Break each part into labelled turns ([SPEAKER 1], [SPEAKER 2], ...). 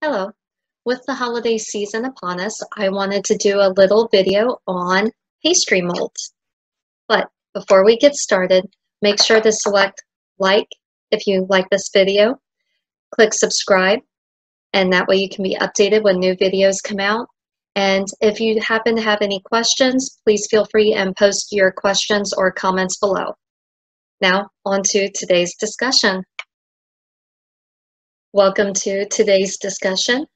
[SPEAKER 1] Hello. With the holiday season upon us, I wanted to do a little video on pastry molds. But before we get started, make sure to select like if you like this video, click subscribe, and that way you can be updated when new videos come out. And if you happen to have any questions, please feel free and post your questions or comments below. Now, on to today's discussion. Welcome to today's discussion.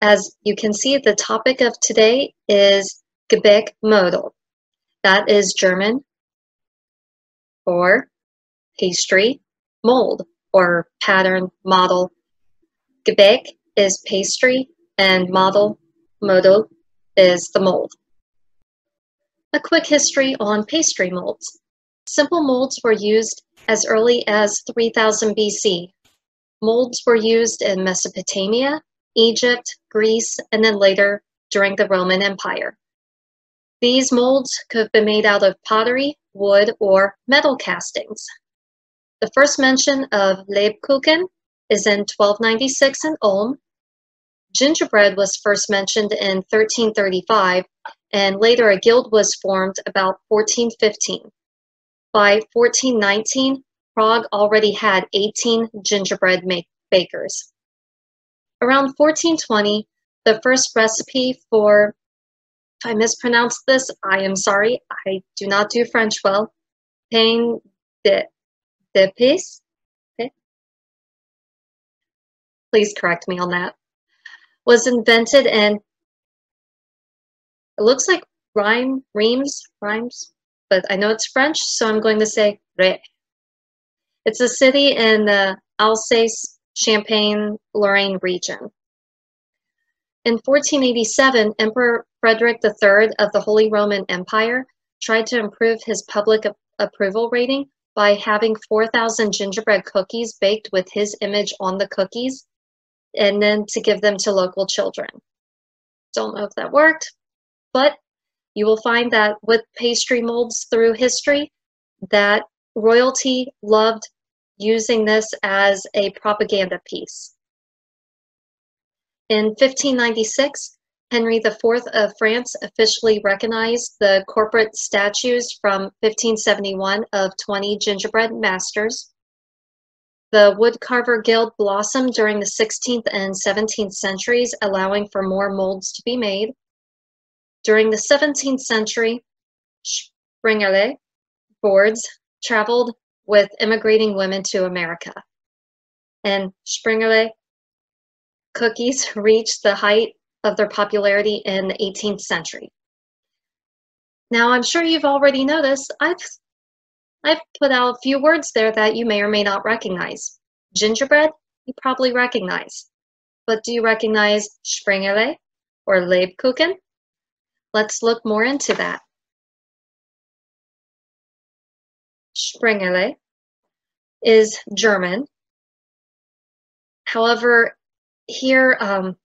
[SPEAKER 1] As you can see, the topic of today is Gebäck Model. That is German for pastry mold or pattern model. Gebäck is pastry and model model is the mold. A quick history on pastry molds. Simple molds were used as early as 3000 BC Molds were used in Mesopotamia, Egypt, Greece, and then later during the Roman Empire. These molds could have been made out of pottery, wood, or metal castings. The first mention of Lebkuchen is in 1296 in Ulm. Gingerbread was first mentioned in 1335, and later a guild was formed about 1415. By 1419, Prague already had 18 gingerbread bakers. Around 1420, the first recipe for, if I mispronounced this, I am sorry, I do not do French well, pain de, de pis, okay. please correct me on that, was invented and it looks like rhyme, reams, rhymes, but I know it's French, so I'm going to say re. It's a city in the Alsace-Champagne Lorraine region. In 1487, Emperor Frederick III of the Holy Roman Empire tried to improve his public approval rating by having 4,000 gingerbread cookies baked with his image on the cookies and then to give them to local children. Don't know if that worked, but you will find that with pastry molds through history, that royalty loved using this as a propaganda piece. In 1596, Henry IV of France officially recognized the corporate statues from 1571 of 20 gingerbread masters. The Woodcarver Guild blossomed during the 16th and 17th centuries, allowing for more molds to be made. During the 17th century, Springerle boards traveled with immigrating women to America. And Springerle cookies reached the height of their popularity in the 18th century. Now, I'm sure you've already noticed I've I've put out a few words there that you may or may not recognize. Gingerbread, you probably recognize. But do you recognize Springerle or Lebkuchen? Let's look more into that. Springerle is German. However, here, um,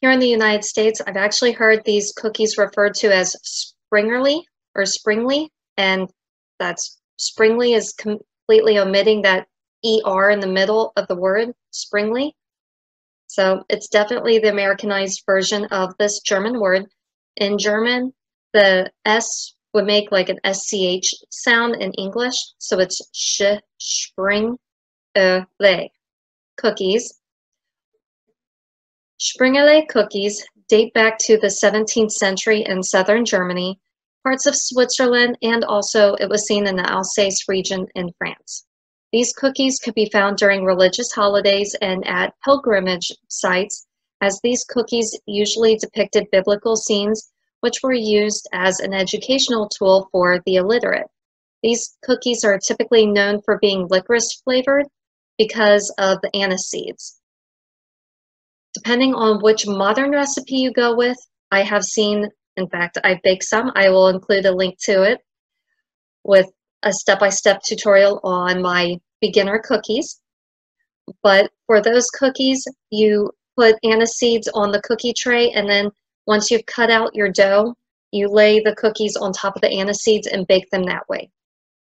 [SPEAKER 1] here in the United States, I've actually heard these cookies referred to as Springerly or Springly, and that's Springly is completely omitting that ER in the middle of the word, Springly. So it's definitely the Americanized version of this German word. In German, the S would make like an SCH sound in English. So it's sh, spring, le, cookies. Springerle cookies date back to the 17th century in southern Germany, parts of Switzerland, and also it was seen in the Alsace region in France. These cookies could be found during religious holidays and at pilgrimage sites, as these cookies usually depicted biblical scenes which were used as an educational tool for the illiterate. These cookies are typically known for being licorice flavored because of the aniseeds. Depending on which modern recipe you go with, I have seen, in fact, I baked some. I will include a link to it with a step-by-step -step tutorial on my beginner cookies. But for those cookies, you put aniseeds on the cookie tray and then once you've cut out your dough, you lay the cookies on top of the aniseeds and bake them that way.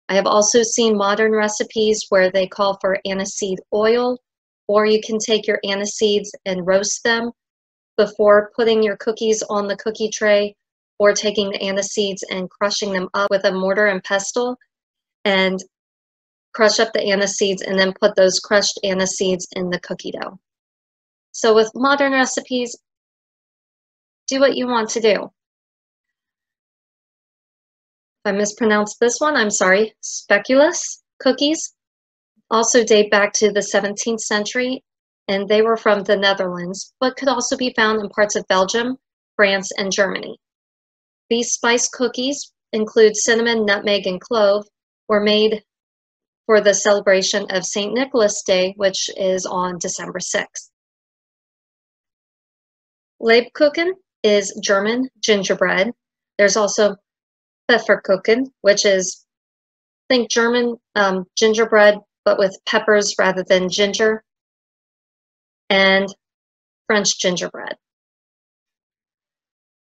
[SPEAKER 1] I have also seen modern recipes where they call for aniseed oil or you can take your anise seeds and roast them before putting your cookies on the cookie tray or taking the anise seeds and crushing them up with a mortar and pestle and crush up the anise seeds and then put those crushed anise seeds in the cookie dough. So with modern recipes, do what you want to do. If I mispronounced this one, I'm sorry. Speculoos cookies also date back to the 17th century and they were from the Netherlands, but could also be found in parts of Belgium, France, and Germany. These spice cookies include cinnamon, nutmeg, and clove, were made for the celebration of St. Nicholas Day, which is on December 6th. Lebkuchen is German gingerbread. There's also Pfefferkuchen, which is, I think German um, gingerbread, but with peppers rather than ginger and French gingerbread.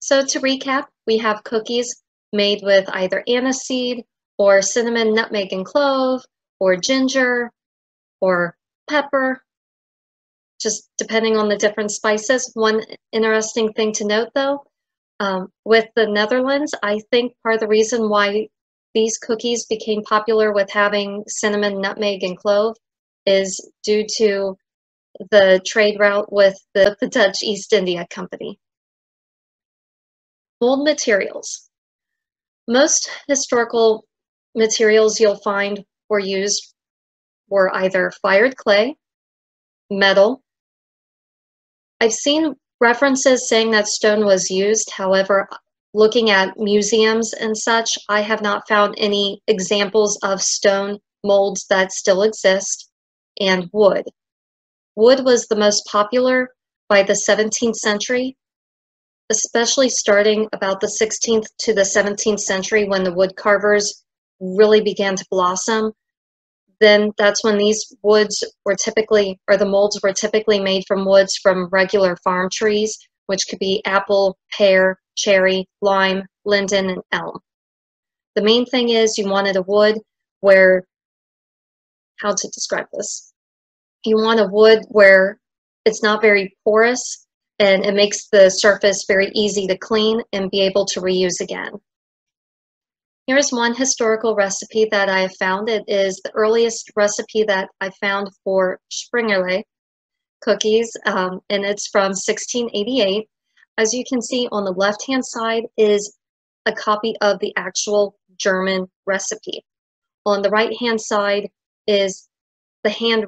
[SPEAKER 1] So to recap, we have cookies made with either aniseed or cinnamon, nutmeg, and clove, or ginger, or pepper, just depending on the different spices. One interesting thing to note though, um, with the Netherlands, I think part of the reason why these cookies became popular with having cinnamon, nutmeg, and clove is due to the trade route with the, the Dutch East India Company. Mold materials. Most historical materials you'll find were used were either fired clay, metal. I've seen references saying that stone was used. However, looking at museums and such, I have not found any examples of stone molds that still exist, and wood. Wood was the most popular by the 17th century, especially starting about the 16th to the 17th century when the wood carvers really began to blossom. Then that's when these woods were typically, or the molds were typically made from woods from regular farm trees, which could be apple, pear, cherry, lime, linden, and elm. The main thing is you wanted a wood where, how to describe this? you want a wood where it's not very porous and it makes the surface very easy to clean and be able to reuse again. Here's one historical recipe that I found. It is the earliest recipe that I found for Springerle cookies, um, and it's from 1688. As you can see on the left-hand side is a copy of the actual German recipe. On the right-hand side is the hand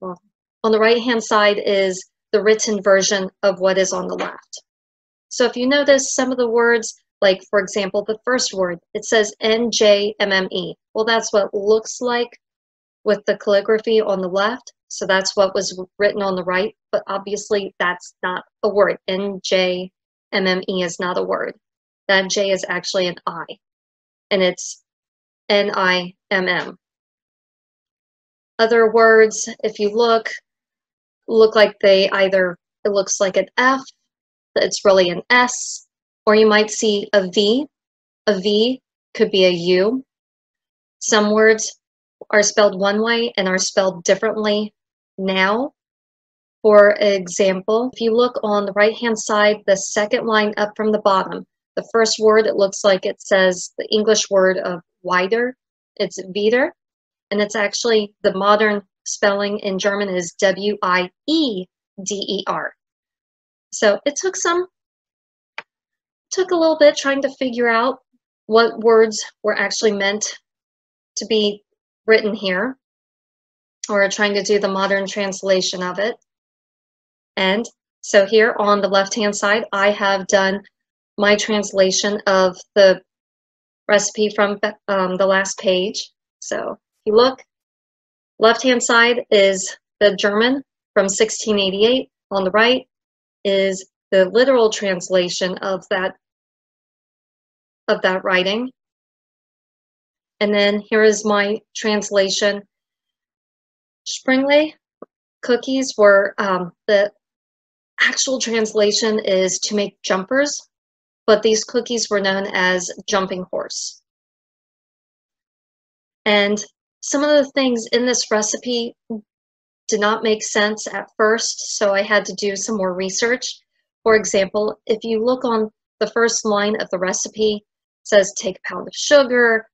[SPEAKER 1] well, on the right-hand side is the written version of what is on the left. So if you notice some of the words, like for example, the first word, it says NJMME. Well, that's what looks like with the calligraphy on the left. So that's what was written on the right, but obviously that's not a word. NJMME is not a word. That J is actually an I, and it's N-I-M-M. Other words, if you look, look like they either, it looks like an F, it's really an S, or you might see a V. A V could be a U. Some words are spelled one way and are spelled differently now. For example, if you look on the right-hand side, the second line up from the bottom, the first word, it looks like it says the English word of wider. It's wieder and it's actually the modern spelling in German is W-I-E-D-E-R. So it took some, took a little bit trying to figure out what words were actually meant to be written here, or trying to do the modern translation of it. And so here on the left-hand side, I have done my translation of the recipe from um, the last page. So if you look, left-hand side is the German from 1688. On the right is the literal translation of that of that writing. And then here is my translation. Springle cookies were um, the actual translation is to make jumpers, but these cookies were known as jumping horse. And some of the things in this recipe did not make sense at first, so I had to do some more research. For example, if you look on the first line of the recipe, says take a pound of sugar,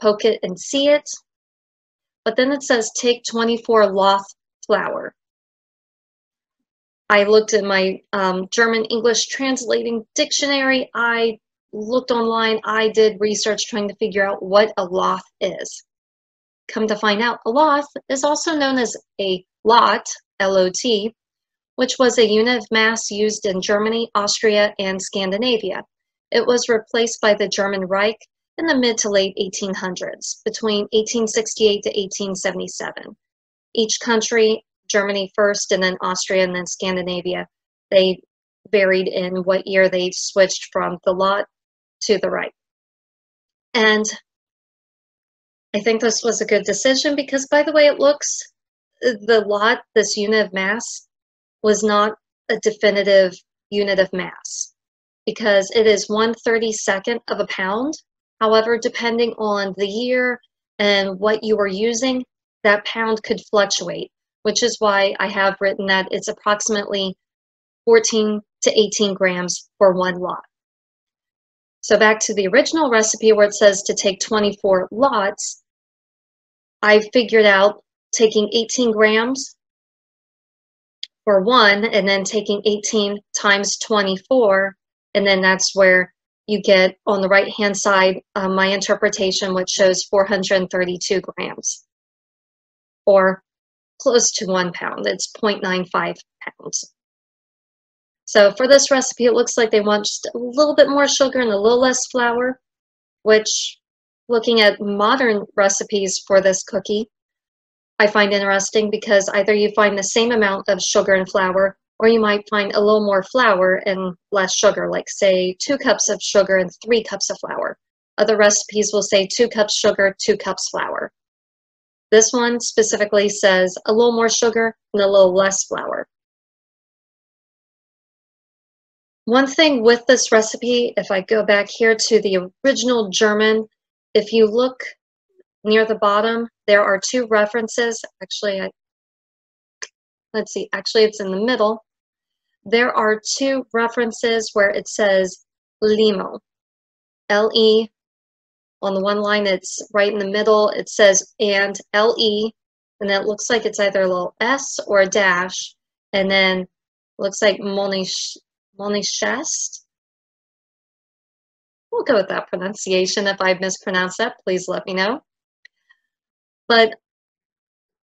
[SPEAKER 1] poke it and see it. But then it says take 24 Loaf flour. I looked in my um, German English translating dictionary. I looked online. I did research trying to figure out what a loaf is. Come to find out, a loaf is also known as a lot, L-O-T, which was a unit of mass used in Germany, Austria, and Scandinavia. It was replaced by the German Reich in the mid to late 1800s, between 1868 to 1877. Each country, Germany first, and then Austria, and then Scandinavia, they varied in what year they switched from the lot to the Reich. And I think this was a good decision because by the way it looks, the lot, this unit of mass, was not a definitive unit of mass because it is 1 32nd of a pound. However, depending on the year and what you are using, that pound could fluctuate, which is why I have written that it's approximately 14 to 18 grams for one lot. So back to the original recipe where it says to take 24 lots, I figured out taking 18 grams for one and then taking 18 times 24 and then that's where you get on the right hand side uh, my interpretation which shows 432 grams. Or close to one pound it's 0.95 pounds. So for this recipe it looks like they want just a little bit more sugar and a little less flour which looking at modern recipes for this cookie I find interesting because either you find the same amount of sugar and flour or you might find a little more flour and less sugar, like say two cups of sugar and three cups of flour. Other recipes will say two cups sugar, two cups flour. This one specifically says a little more sugar and a little less flour. One thing with this recipe, if I go back here to the original German, if you look near the bottom, there are two references. Actually, I, let's see, actually it's in the middle. There are two references where it says limo, L-E. On the one line, it's right in the middle. It says and L-E, and it looks like it's either a little S or a dash, and then looks like Monish, Monichest. We'll go with that pronunciation. If I've mispronounced that, please let me know. But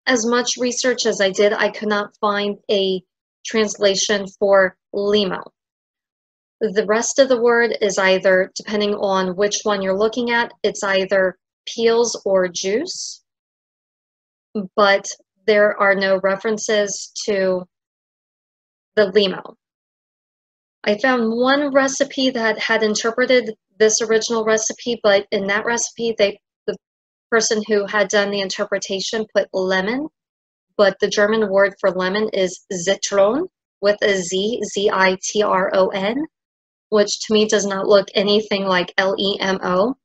[SPEAKER 1] as much research as I did, I could not find a translation for limo. The rest of the word is either, depending on which one you're looking at, it's either peels or juice, but there are no references to the limo. I found one recipe that had interpreted this original recipe, but in that recipe, they person who had done the interpretation put lemon, but the German word for lemon is Zitron with a Z, Z-I-T-R-O-N, which to me does not look anything like L-E-M-O.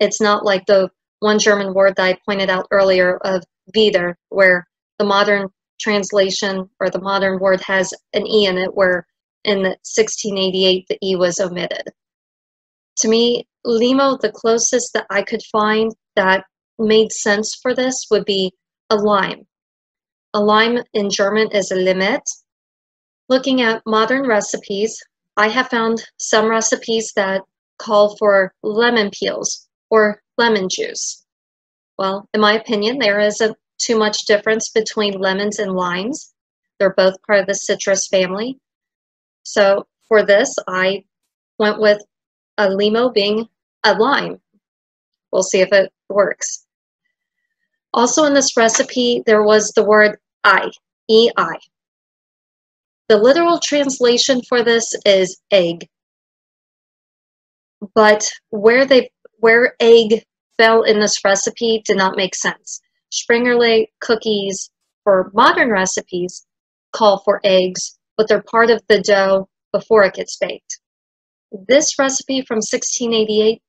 [SPEAKER 1] It's not like the one German word that I pointed out earlier of wieder, where the modern translation or the modern word has an E in it, where in 1688 the E was omitted. To me, limo, the closest that I could find that made sense for this would be a lime. A lime in German is a Limette. Looking at modern recipes, I have found some recipes that call for lemon peels or lemon juice. Well, in my opinion, there isn't too much difference between lemons and limes. They're both part of the citrus family. So for this, I went with a limo being a lime. We'll see if it works. Also in this recipe, there was the word I, E-I. The literal translation for this is egg. But where they where egg fell in this recipe did not make sense. Springerle cookies for modern recipes call for eggs, but they're part of the dough before it gets baked. This recipe from 1688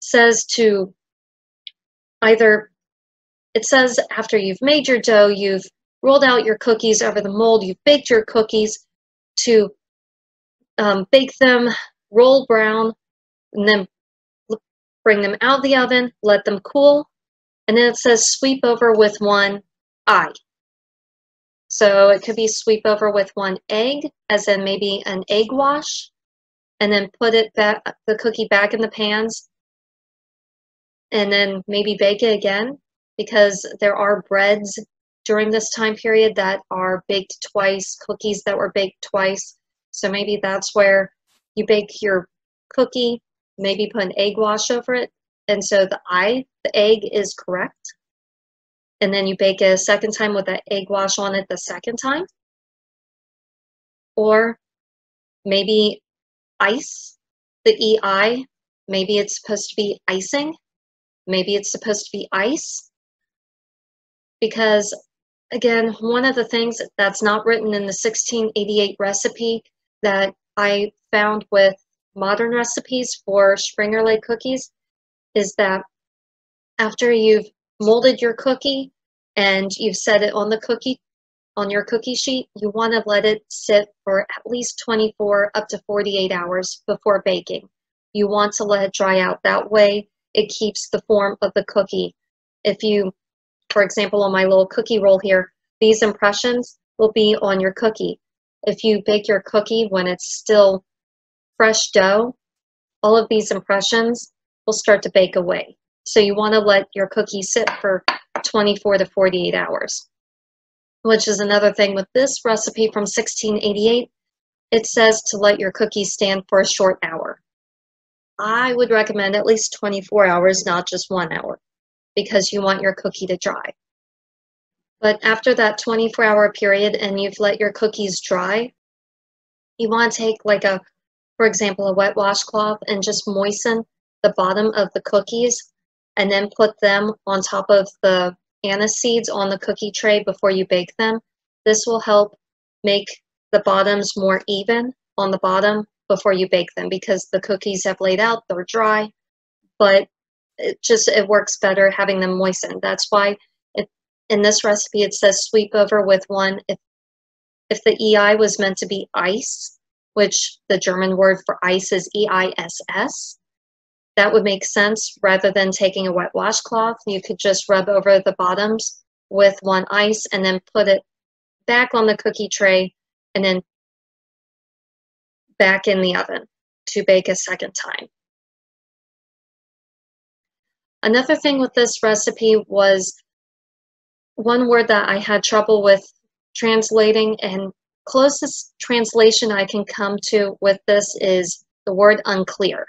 [SPEAKER 1] says to either it says after you've made your dough, you've rolled out your cookies over the mold, you've baked your cookies to um, bake them, roll brown, and then bring them out of the oven, let them cool, and then it says sweep over with one eye. So it could be sweep over with one egg, as in maybe an egg wash, and then put it back, the cookie back in the pans, and then maybe bake it again, because there are breads during this time period that are baked twice, cookies that were baked twice. So maybe that's where you bake your cookie, maybe put an egg wash over it. And so the eye, the egg is correct. And then you bake it a second time with that egg wash on it the second time. Or maybe ice, the EI, maybe it's supposed to be icing. Maybe it's supposed to be ice. Because again, one of the things that's not written in the 1688 recipe that I found with modern recipes for Springerle cookies is that after you've molded your cookie and you've set it on the cookie on your cookie sheet, you want to let it sit for at least 24 up to 48 hours before baking. You want to let it dry out. That way it keeps the form of the cookie. If you, for example, on my little cookie roll here, these impressions will be on your cookie. If you bake your cookie when it's still fresh dough, all of these impressions will start to bake away. So you want to let your cookie sit for 24 to 48 hours, which is another thing with this recipe from 1688. It says to let your cookie stand for a short hour. I would recommend at least 24 hours, not just one hour, because you want your cookie to dry. But after that 24 hour period and you've let your cookies dry, you want to take like a, for example, a wet washcloth and just moisten the bottom of the cookies and then put them on top of the anise seeds on the cookie tray before you bake them. This will help make the bottoms more even on the bottom before you bake them because the cookies have laid out, they're dry, but it just, it works better having them moistened. That's why in this recipe it says sweep over with one. If, if the EI was meant to be ice, which the German word for ice is E-I-S-S, that would make sense rather than taking a wet washcloth. You could just rub over the bottoms with one ice and then put it back on the cookie tray and then back in the oven to bake a second time. Another thing with this recipe was one word that I had trouble with translating and closest translation I can come to with this is the word unclear.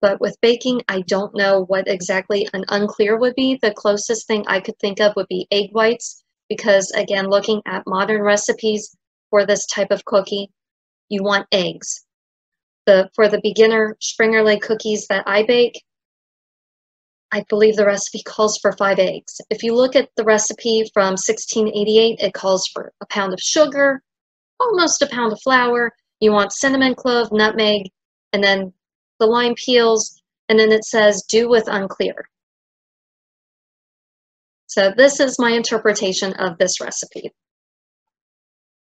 [SPEAKER 1] But with baking, I don't know what exactly an unclear would be. The closest thing I could think of would be egg whites, because again, looking at modern recipes for this type of cookie, you want eggs. The, for the beginner Springerle cookies that I bake, I believe the recipe calls for five eggs. If you look at the recipe from 1688, it calls for a pound of sugar, almost a pound of flour. You want cinnamon clove, nutmeg, and then the lime peels, and then it says do with unclear. So this is my interpretation of this recipe.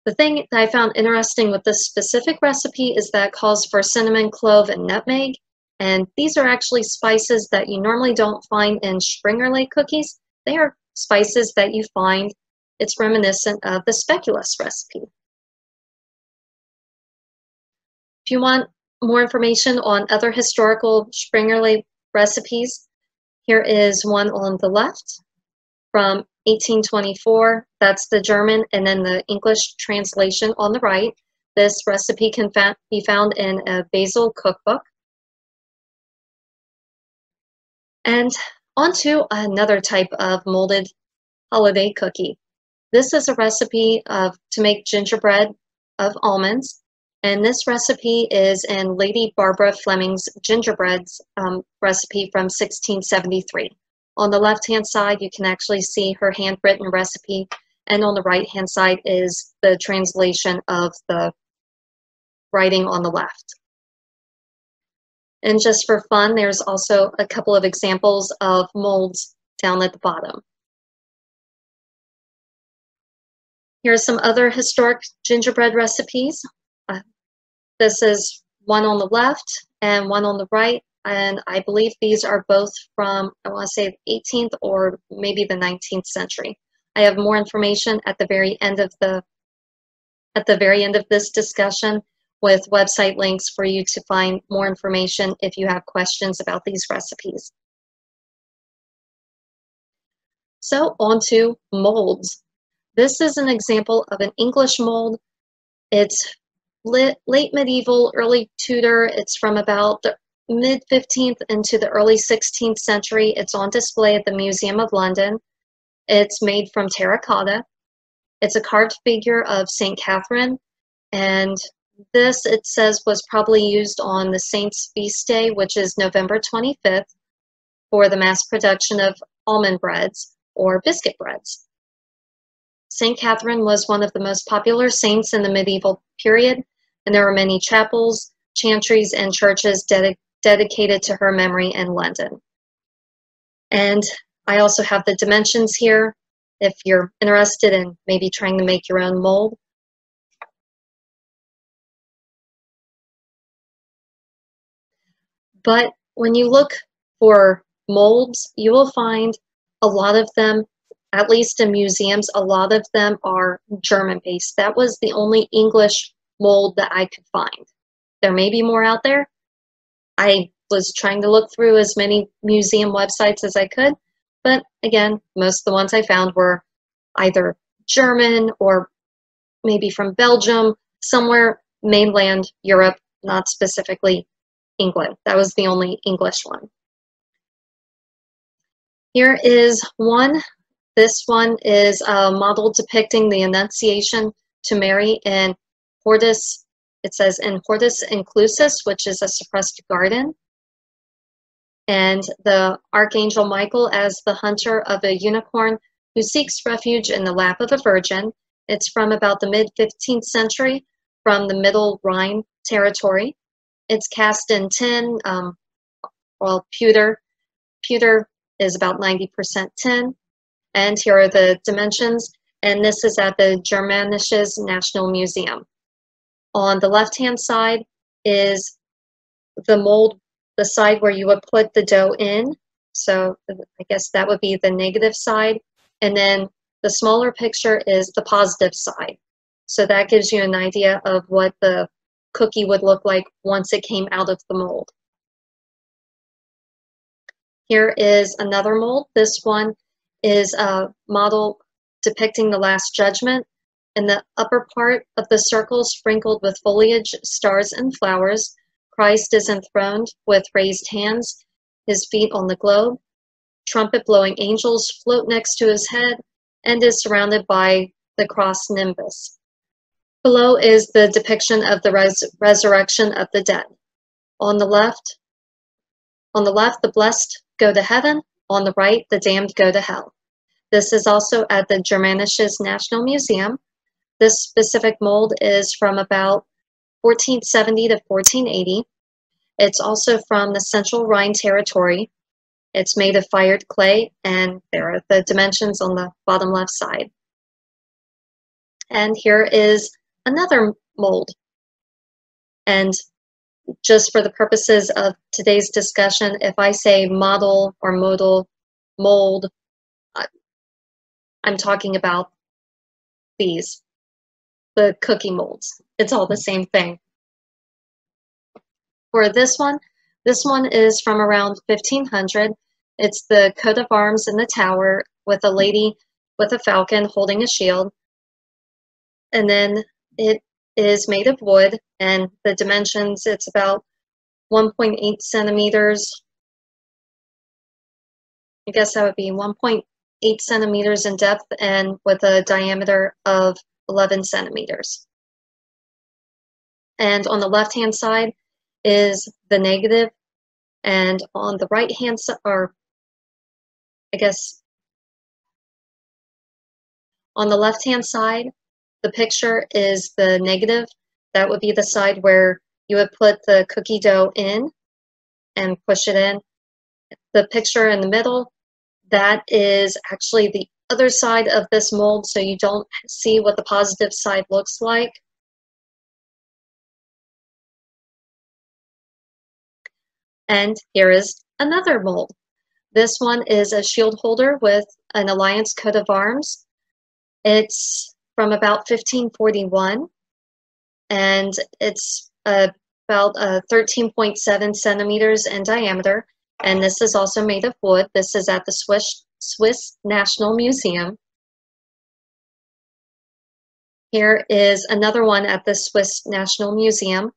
[SPEAKER 1] The thing that I found interesting with this specific recipe is that it calls for cinnamon, clove, and nutmeg, and these are actually spices that you normally don't find in Springerle cookies. They are spices that you find, it's reminiscent of the speculoos recipe. If you want more information on other historical Springerle recipes, here is one on the left from 1824. That's the German, and then the English translation on the right. This recipe can be found in a Basel cookbook. And onto another type of molded holiday cookie. This is a recipe of to make gingerbread of almonds. And this recipe is in Lady Barbara Fleming's gingerbreads um, recipe from 1673. On the left-hand side, you can actually see her handwritten recipe, and on the right-hand side is the translation of the writing on the left. And just for fun, there's also a couple of examples of molds down at the bottom. Here are some other historic gingerbread recipes. Uh, this is one on the left and one on the right, and I believe these are both from, I want to say, 18th or maybe the 19th century. I have more information at the very end of the at the very end of this discussion with website links for you to find more information if you have questions about these recipes. So on to molds. This is an example of an English mold. It's late medieval, early Tudor. It's from about the mid 15th into the early 16th century. It's on display at the Museum of London. It's made from terracotta. It's a carved figure of St. Catherine, and this, it says, was probably used on the saint's feast day, which is November 25th, for the mass production of almond breads or biscuit breads. St. Catherine was one of the most popular saints in the medieval period, and there were many chapels, chantries, and churches ded dedicated to her memory in London. And I also have the dimensions here if you're interested in maybe trying to make your own mold. But when you look for molds, you will find a lot of them, at least in museums, a lot of them are German based. That was the only English mold that I could find. There may be more out there. I was trying to look through as many museum websites as I could, but again, most of the ones I found were either German or maybe from Belgium, somewhere mainland Europe, not specifically England. That was the only English one. Here is one. This one is a model depicting the Annunciation to Mary in Hortus. It says in Hortus Inclusus, which is a suppressed garden and the Archangel Michael as the hunter of a unicorn who seeks refuge in the lap of a virgin. It's from about the mid 15th century from the Middle Rhine territory. It's cast in tin, um, well, pewter. Pewter is about 90% tin. And here are the dimensions. And this is at the Germanisches National Museum. On the left hand side is the mold the side where you would put the dough in. So I guess that would be the negative side. And then the smaller picture is the positive side. So that gives you an idea of what the cookie would look like once it came out of the mold. Here is another mold. This one is a model depicting the Last Judgment. In the upper part of the circle sprinkled with foliage, stars, and flowers Christ is enthroned with raised hands, his feet on the globe. Trumpet blowing angels float next to his head and is surrounded by the cross nimbus. Below is the depiction of the res resurrection of the dead. On the left, on the left, the blessed go to heaven. On the right, the damned go to hell. This is also at the Germanisches National Museum. This specific mold is from about 1470 to 1480. It's also from the Central Rhine Territory. It's made of fired clay, and there are the dimensions on the bottom left side. And here is another mold. And just for the purposes of today's discussion, if I say model or modal mold, I'm talking about these the cookie molds. It's all the same thing. For this one, this one is from around 1500. It's the coat of arms in the tower with a lady with a falcon holding a shield. And then it is made of wood and the dimensions, it's about 1.8 centimeters. I guess that would be 1.8 centimeters in depth and with a diameter of 11 centimeters. And on the left-hand side is the negative, and on the right-hand side, or I guess on the left-hand side, the picture is the negative. That would be the side where you would put the cookie dough in and push it in. The picture in the middle, that is actually the other side of this mold so you don't see what the positive side looks like. And here is another mold. This one is a shield holder with an Alliance coat of arms. It's from about 1541 and it's about uh, 13.7 centimeters in diameter. And this is also made of wood. This is at the Swiss, Swiss National Museum. Here is another one at the Swiss National Museum.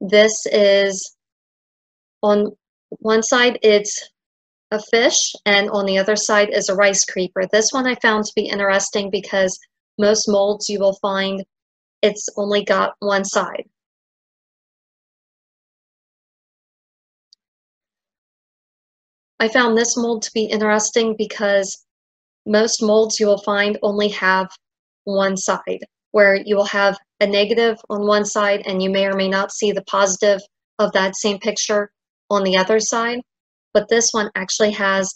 [SPEAKER 1] This is on one side, it's a fish, and on the other side is a rice creeper. This one I found to be interesting because most molds you will find it's only got one side. I found this mold to be interesting because most molds you will find only have one side, where you will have a negative on one side and you may or may not see the positive of that same picture on the other side. But this one actually has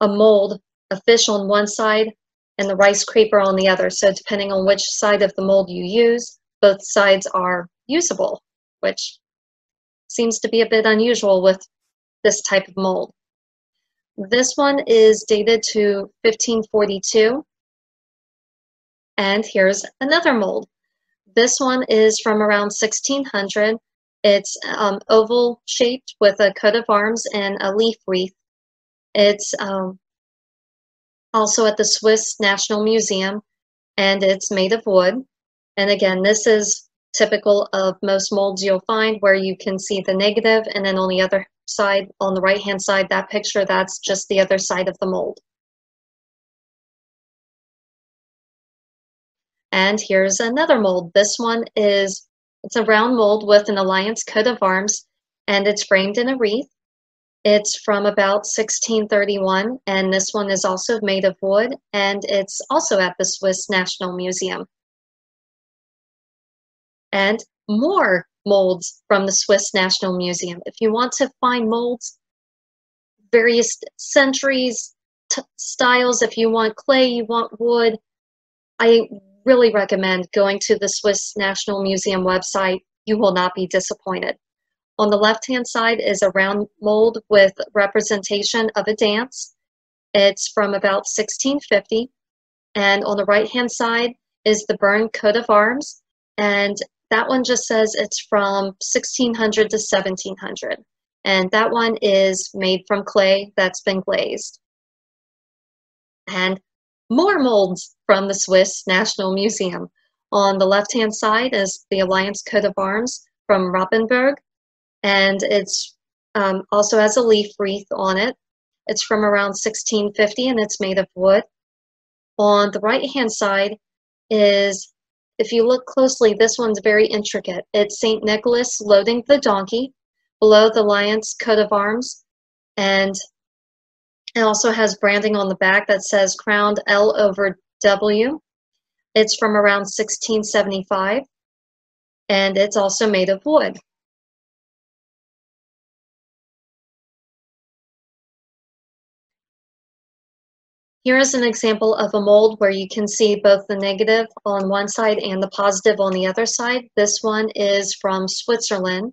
[SPEAKER 1] a mold, a fish on one side and the rice creeper on the other. So depending on which side of the mold you use, both sides are usable, which seems to be a bit unusual with this type of mold. This one is dated to 1542. And here's another mold. This one is from around 1600. It's um, oval shaped with a coat of arms and a leaf wreath. It's um, also at the Swiss National Museum and it's made of wood. And again, this is typical of most molds you'll find where you can see the negative and then on the other side, on the right hand side, that picture, that's just the other side of the mold. And here's another mold. This one is, it's a round mold with an Alliance coat of arms and it's framed in a wreath. It's from about 1631 and this one is also made of wood and it's also at the Swiss National Museum. And more molds from the Swiss National Museum. If you want to find molds, various centuries, styles, if you want clay, you want wood, I really recommend going to the Swiss National Museum website. You will not be disappointed. On the left-hand side is a round mold with representation of a dance. It's from about 1650. And on the right-hand side is the Bern coat of arms. And that one just says it's from 1600 to 1700. And that one is made from clay that's been glazed. And more molds from the Swiss National Museum. On the left-hand side is the Alliance coat of arms from Roppenberg, and it's um, also has a leaf wreath on it. It's from around 1650 and it's made of wood. On the right-hand side is if you look closely, this one's very intricate. It's St. Nicholas loading the donkey below the lion's coat of arms. And it also has branding on the back that says crowned L over W. It's from around 1675. And it's also made of wood. Here is an example of a mold where you can see both the negative on one side and the positive on the other side. This one is from Switzerland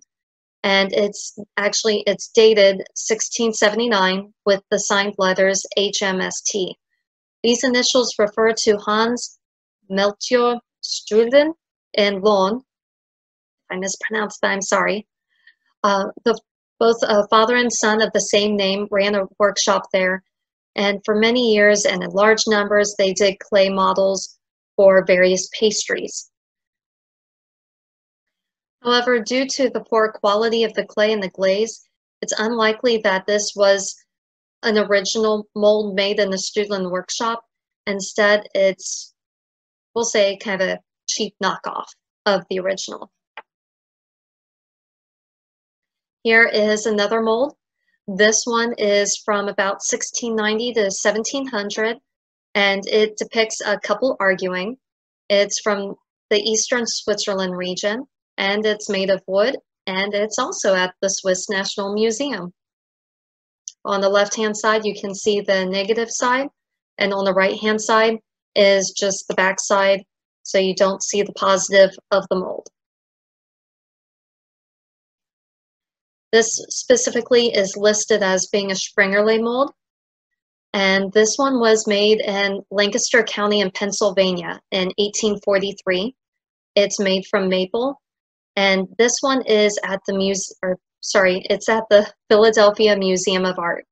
[SPEAKER 1] and it's actually it's dated 1679 with the signed letters HMST. These initials refer to Hans Melchior Struden and Lohn. If I mispronounced that, I'm sorry. Uh, the, both a father and son of the same name ran a workshop there and for many years and in large numbers, they did clay models for various pastries. However, due to the poor quality of the clay and the glaze, it's unlikely that this was an original mold made in the Strudlin workshop. Instead, it's, we'll say, kind of a cheap knockoff of the original. Here is another mold. This one is from about 1690 to 1700, and it depicts a couple arguing. It's from the eastern Switzerland region, and it's made of wood, and it's also at the Swiss National Museum. On the left-hand side, you can see the negative side. And on the right-hand side is just the back side, so you don't see the positive of the mold. This specifically is listed as being a Springerle mold. And this one was made in Lancaster County in Pennsylvania in 1843. It's made from maple. And this one is at the muse or sorry, it's at the Philadelphia Museum of Art.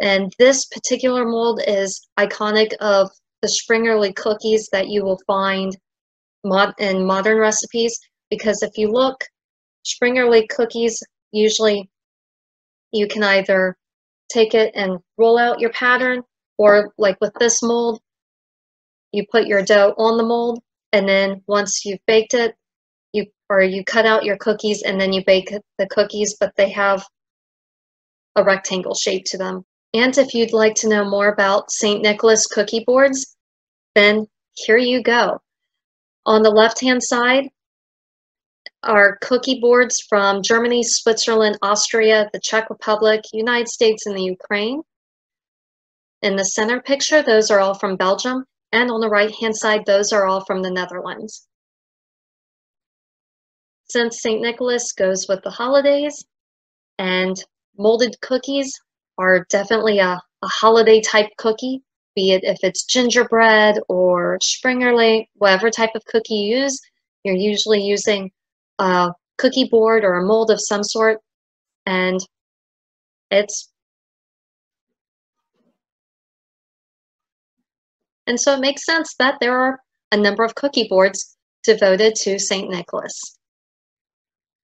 [SPEAKER 1] And this particular mold is iconic of the Springerle cookies that you will find mod in modern recipes because if you look, Springerle cookies usually you can either take it and roll out your pattern or like with this mold, you put your dough on the mold and then once you've baked it, you or you cut out your cookies and then you bake the cookies, but they have a rectangle shape to them. And if you'd like to know more about St. Nicholas cookie boards, then here you go. On the left-hand side are cookie boards from Germany, Switzerland, Austria, the Czech Republic, United States, and the Ukraine. In the center picture, those are all from Belgium. And on the right-hand side, those are all from the Netherlands. Since St. Nicholas goes with the holidays and molded cookies are definitely a, a holiday type cookie, be it if it's gingerbread or Springerle, whatever type of cookie you use, you're usually using a cookie board or a mold of some sort, and it's and so it makes sense that there are a number of cookie boards devoted to St. Nicholas.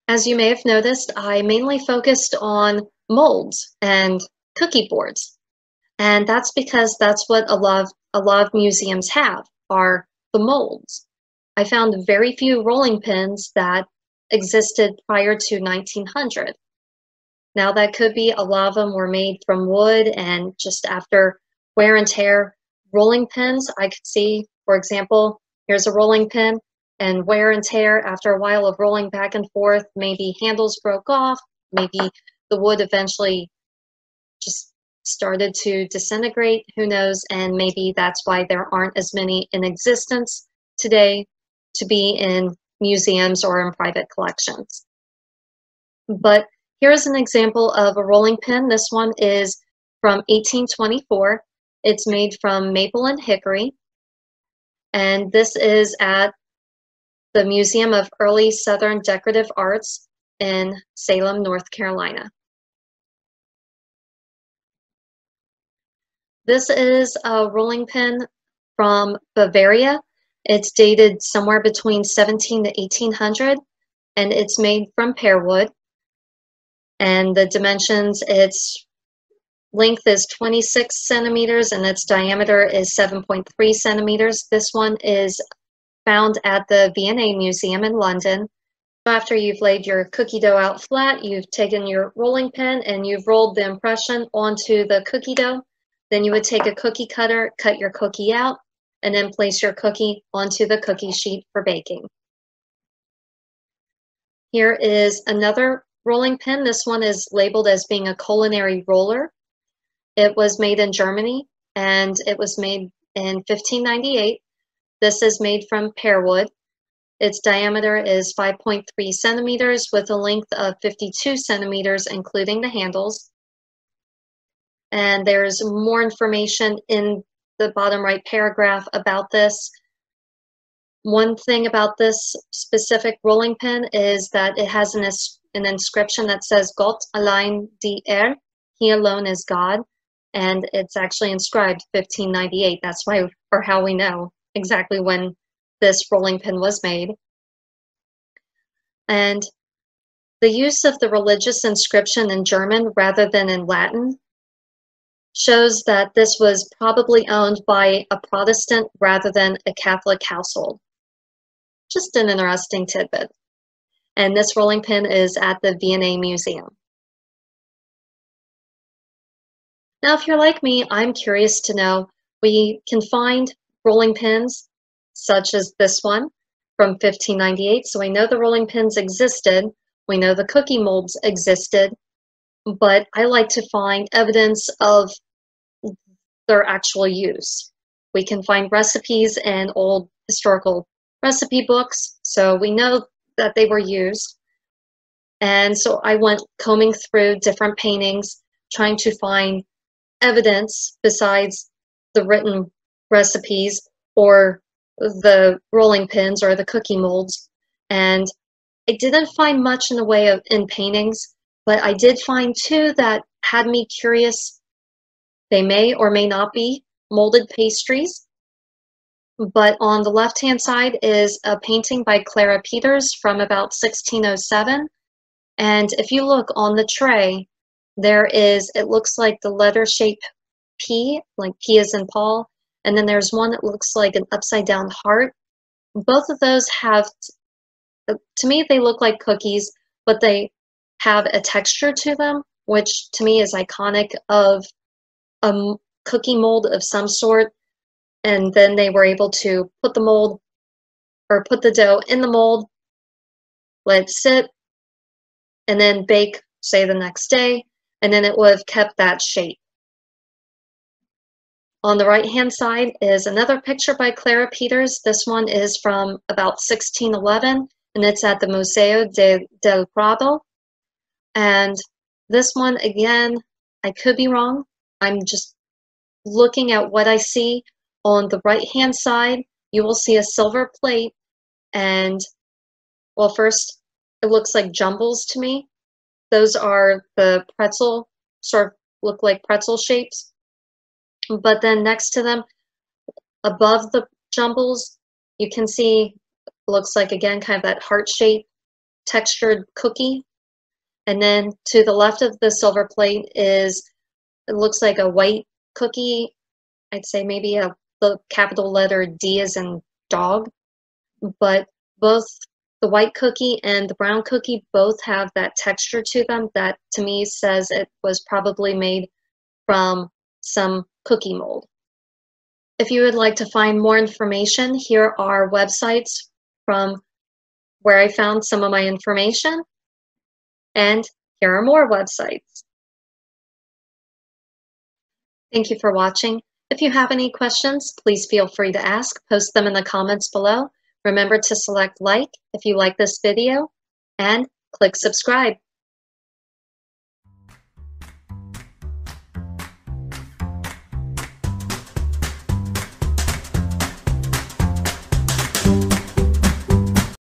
[SPEAKER 1] As you may have noticed, I mainly focused on molds and cookie boards. And that's because that's what a lot of, a lot of museums have, are the molds. I found very few rolling pins that existed prior to 1900. Now that could be a lot of them were made from wood and just after wear and tear, rolling pins, I could see, for example, here's a rolling pin and wear and tear after a while of rolling back and forth, maybe handles broke off, maybe the wood eventually just started to disintegrate, who knows, and maybe that's why there aren't as many in existence today to be in museums or in private collections. But here's an example of a rolling pin. This one is from 1824. It's made from maple and hickory. And this is at the Museum of Early Southern Decorative Arts in Salem, North Carolina. This is a rolling pin from Bavaria. It's dated somewhere between 17 to 1800 and it's made from pear wood. And the dimensions, its length is 26 centimeters and its diameter is 7.3 centimeters. This one is found at the V&A Museum in London. After you've laid your cookie dough out flat, you've taken your rolling pin and you've rolled the impression onto the cookie dough. Then you would take a cookie cutter, cut your cookie out, and then place your cookie onto the cookie sheet for baking. Here is another rolling pin. This one is labeled as being a culinary roller. It was made in Germany and it was made in 1598. This is made from pear wood. Its diameter is 5.3 centimeters with a length of 52 centimeters, including the handles and there's more information in the bottom right paragraph about this. One thing about this specific rolling pin is that it has an, an inscription that says Gott allein die Er, He alone is God, and it's actually inscribed 1598. That's why, or how we know exactly when this rolling pin was made. And the use of the religious inscription in German rather than in Latin shows that this was probably owned by a Protestant rather than a Catholic household. Just an interesting tidbit. And this rolling pin is at the V&A Museum. Now, if you're like me, I'm curious to know, we can find rolling pins such as this one from 1598. So we know the rolling pins existed. We know the cookie molds existed. But I like to find evidence of their actual use. We can find recipes in old historical recipe books, so we know that they were used. And so I went combing through different paintings, trying to find evidence besides the written recipes or the rolling pins or the cookie molds. And I didn't find much in the way of in paintings, but I did find two that had me curious. They may or may not be molded pastries. But on the left-hand side is a painting by Clara Peeters from about 1607. And if you look on the tray, there is, it looks like the letter shape P, like P is in Paul. And then there's one that looks like an upside down heart. Both of those have, to me, they look like cookies, but they have a texture to them, which to me is iconic of a cookie mold of some sort and then they were able to put the mold or put the dough in the mold, let it sit, and then bake, say the next day, and then it would have kept that shape. On the right hand side is another picture by Clara Peeters. This one is from about 1611 and it's at the Museo de, del Prado. And this one, again, I could be wrong. I'm just looking at what I see. On the right hand side, you will see a silver plate and, well, first, it looks like jumbles to me. Those are the pretzel, sort of look like pretzel shapes. But then next to them, above the jumbles, you can see, looks like, again, kind of that heart shape textured cookie. And then to the left of the silver plate is, it looks like a white cookie. I'd say maybe a the capital letter D is in dog, but both the white cookie and the brown cookie both have that texture to them that to me says it was probably made from some cookie mold. If you would like to find more information, here are websites from where I found some of my information, and here are more websites. Thank you for watching. If you have any questions, please feel free to ask. Post them in the comments below. Remember to select like if you like this video and click subscribe.